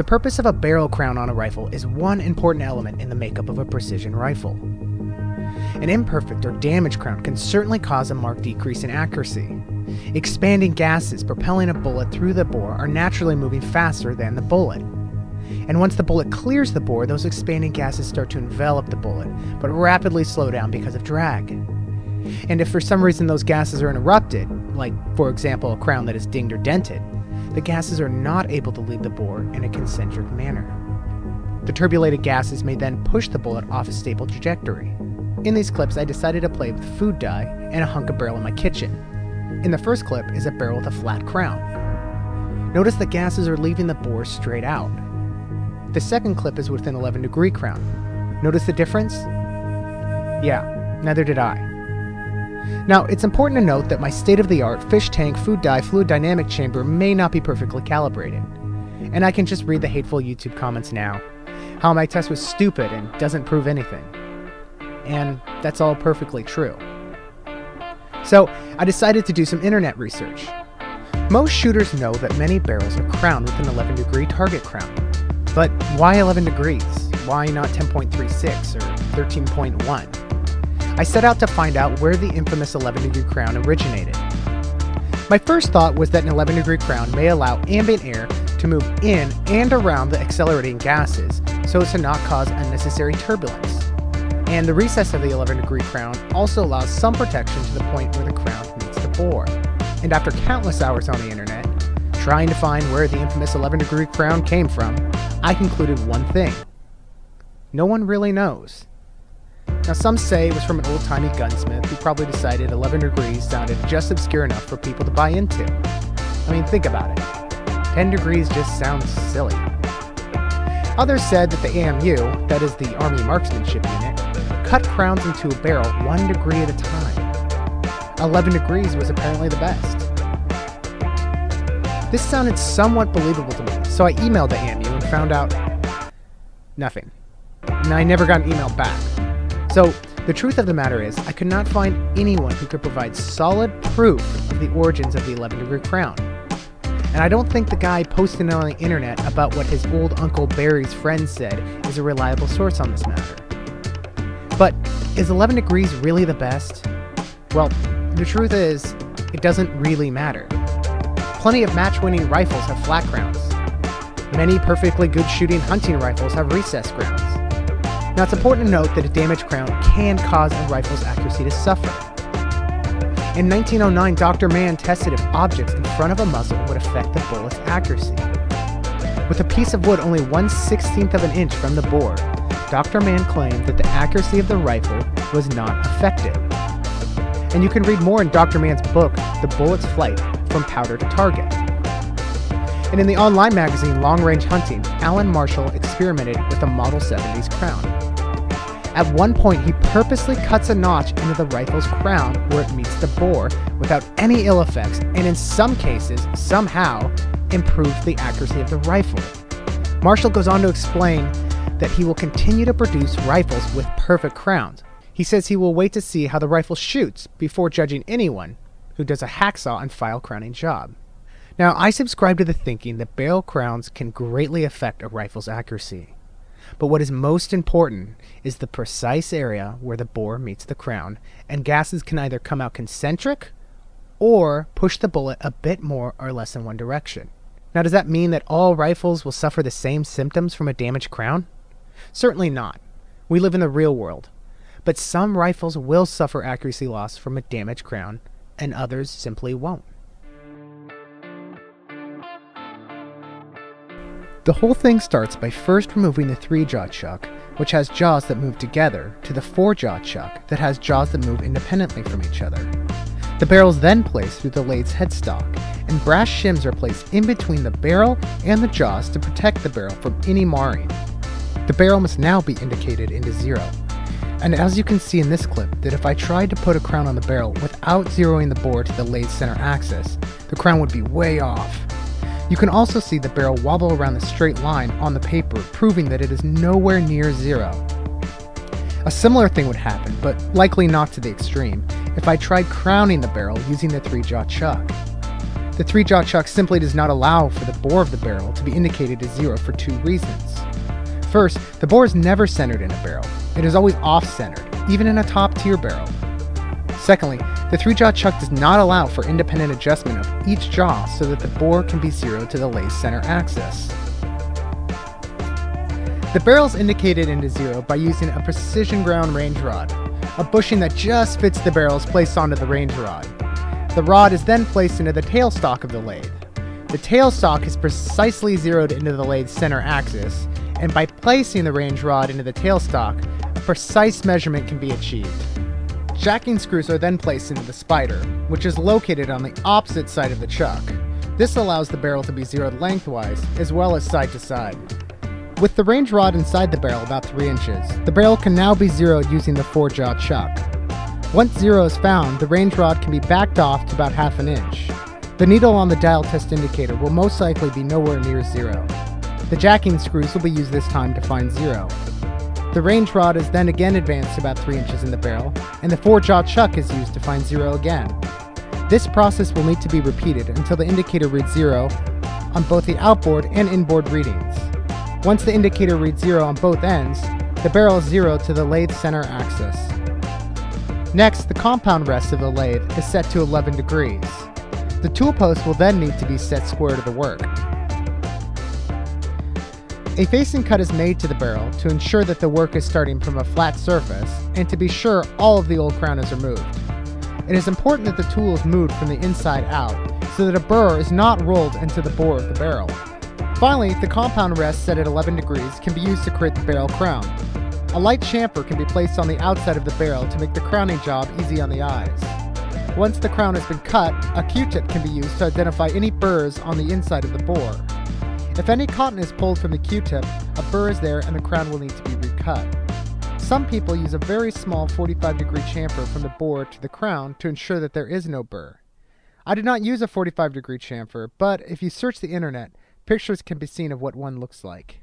The purpose of a barrel crown on a rifle is one important element in the makeup of a precision rifle. An imperfect or damaged crown can certainly cause a marked decrease in accuracy. Expanding gases propelling a bullet through the bore are naturally moving faster than the bullet. And once the bullet clears the bore, those expanding gases start to envelop the bullet, but rapidly slow down because of drag. And if for some reason those gases are interrupted, like for example a crown that is dinged or dented, the gases are not able to leave the bore in a concentric manner. The turbulated gases may then push the bullet off a stable trajectory. In these clips, I decided to play with food dye and a hunk of barrel in my kitchen. In the first clip is a barrel with a flat crown. Notice the gases are leaving the bore straight out. The second clip is with an 11 degree crown. Notice the difference? Yeah, neither did I. Now, it's important to note that my state of the art fish tank food dye fluid dynamic chamber may not be perfectly calibrated. And I can just read the hateful YouTube comments now. How my test was stupid and doesn't prove anything. And that's all perfectly true. So, I decided to do some internet research. Most shooters know that many barrels are crowned with an 11 degree target crown. But why 11 degrees? Why not 10.36 or 13.1? I set out to find out where the infamous 11 degree crown originated. My first thought was that an 11 degree crown may allow ambient air to move in and around the accelerating gases so as to not cause unnecessary turbulence. And the recess of the 11 degree crown also allows some protection to the point where the crown meets the bore. And after countless hours on the internet, trying to find where the infamous 11 degree crown came from, I concluded one thing. No one really knows. Now, some say it was from an old timey gunsmith who probably decided 11 degrees sounded just obscure enough for people to buy into. I mean, think about it 10 degrees just sounds silly. Others said that the AMU, that is the Army Marksmanship Unit, cut crowns into a barrel one degree at a time. 11 degrees was apparently the best. This sounded somewhat believable to me, so I emailed the AMU and found out nothing. And I never got an email back. So, the truth of the matter is, I could not find anyone who could provide solid proof of the origins of the 11 degree crown. And I don't think the guy posting it on the internet about what his old Uncle Barry's friend said is a reliable source on this matter. But is 11 degrees really the best? Well, the truth is, it doesn't really matter. Plenty of match winning rifles have flat crowns. Many perfectly good shooting hunting rifles have recessed crowns. Now, it's important to note that a damaged crown can cause a rifle's accuracy to suffer. In 1909, Dr. Mann tested if objects in front of a muzzle would affect the bullet's accuracy. With a piece of wood only 1 16th of an inch from the bore, Dr. Mann claimed that the accuracy of the rifle was not affected. And you can read more in Dr. Mann's book, The Bullet's Flight From Powder to Target. And in the online magazine Long Range Hunting, Alan Marshall experimented with a Model 70s crown. At one point, he purposely cuts a notch into the rifle's crown where it meets the bore without any ill effects, and in some cases, somehow, improves the accuracy of the rifle. Marshall goes on to explain that he will continue to produce rifles with perfect crowns. He says he will wait to see how the rifle shoots before judging anyone who does a hacksaw and file crowning job. Now, I subscribe to the thinking that barrel crowns can greatly affect a rifle's accuracy. But what is most important is the precise area where the bore meets the crown, and gases can either come out concentric or push the bullet a bit more or less in one direction. Now, does that mean that all rifles will suffer the same symptoms from a damaged crown? Certainly not. We live in the real world. But some rifles will suffer accuracy loss from a damaged crown, and others simply won't. The whole thing starts by first removing the three jaw chuck, which has jaws that move together, to the four jaw chuck that has jaws that move independently from each other. The barrel is then placed through the lathe's headstock, and brass shims are placed in between the barrel and the jaws to protect the barrel from any marring. The barrel must now be indicated into zero. And as you can see in this clip, that if I tried to put a crown on the barrel without zeroing the bore to the lathe center axis, the crown would be way off. You can also see the barrel wobble around the straight line on the paper, proving that it is nowhere near zero. A similar thing would happen, but likely not to the extreme, if I tried crowning the barrel using the three-jaw chuck. The three-jaw chuck simply does not allow for the bore of the barrel to be indicated as zero for two reasons. First, the bore is never centered in a barrel. It is always off-centered, even in a top-tier barrel. Secondly, the three-jaw chuck does not allow for independent adjustment of each jaw so that the bore can be zeroed to the lathe center axis. The barrel is indicated into zero by using a precision ground range rod, a bushing that just fits the barrel is placed onto the range rod. The rod is then placed into the tailstock of the lathe. The tailstock is precisely zeroed into the lathe's center axis, and by placing the range rod into the tailstock, a precise measurement can be achieved. Jacking screws are then placed into the spider, which is located on the opposite side of the chuck. This allows the barrel to be zeroed lengthwise, as well as side to side. With the range rod inside the barrel about 3 inches, the barrel can now be zeroed using the 4-jaw chuck. Once zero is found, the range rod can be backed off to about half an inch. The needle on the dial test indicator will most likely be nowhere near zero. The jacking screws will be used this time to find zero. The range rod is then again advanced about 3 inches in the barrel, and the 4-jaw chuck is used to find 0 again. This process will need to be repeated until the indicator reads 0 on both the outboard and inboard readings. Once the indicator reads 0 on both ends, the barrel is 0 to the lathe center axis. Next, the compound rest of the lathe is set to 11 degrees. The tool post will then need to be set square to the work. A facing cut is made to the barrel to ensure that the work is starting from a flat surface and to be sure all of the old crown is removed. It is important that the tool is moved from the inside out so that a burr is not rolled into the bore of the barrel. Finally, the compound rest set at 11 degrees can be used to create the barrel crown. A light chamfer can be placed on the outside of the barrel to make the crowning job easy on the eyes. Once the crown has been cut, a Q-tip can be used to identify any burrs on the inside of the bore. If any cotton is pulled from the Q-tip, a burr is there and the crown will need to be recut. Some people use a very small 45 degree chamfer from the bore to the crown to ensure that there is no burr. I did not use a 45 degree chamfer, but if you search the internet, pictures can be seen of what one looks like.